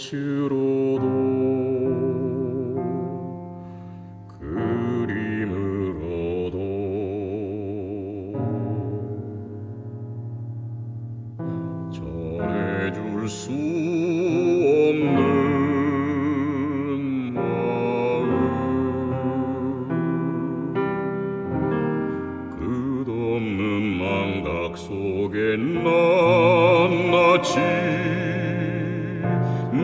빛으로도 그림으로도 전해줄 수 없는 마음. 끝없는 망각 속에 낱낱이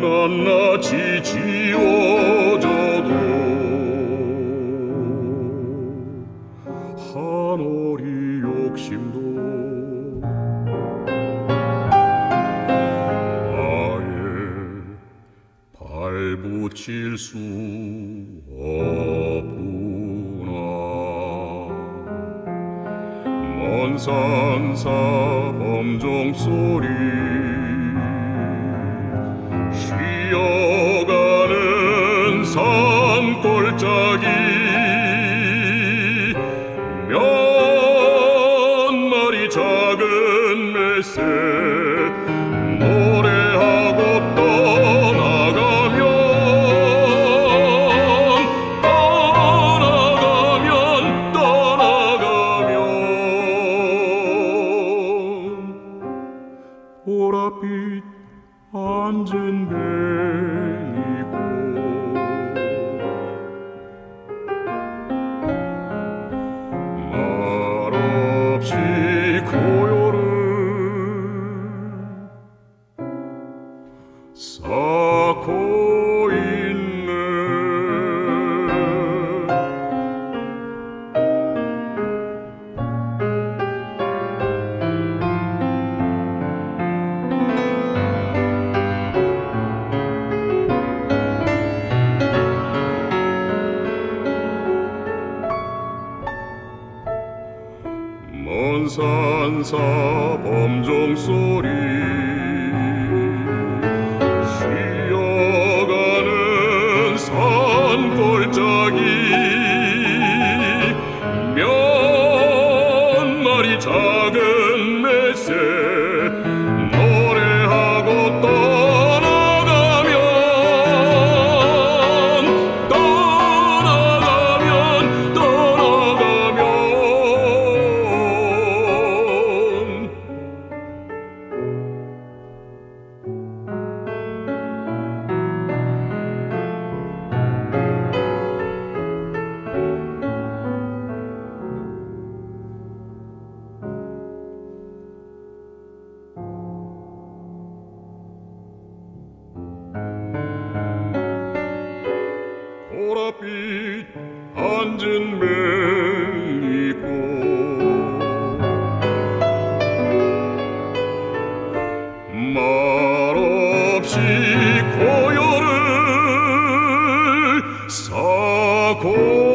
낱낱이 지워져도 한올이 욕심도 아예 발붙일 수 없구나. 먼 산사 범종 소리 쉬어가는 산골짜기. 몇 마리 작은 메세 노래하고 떠나가면 떠나가면 떠나가면. 보랏빛 앉은 뱀이고. 말없이 고요를 먼 산사 범종 소리. 쉬어가는 산골짜기. 몇 마리 작은 메세 보랏빛 앉은 맹이고말 없이 고요를 사고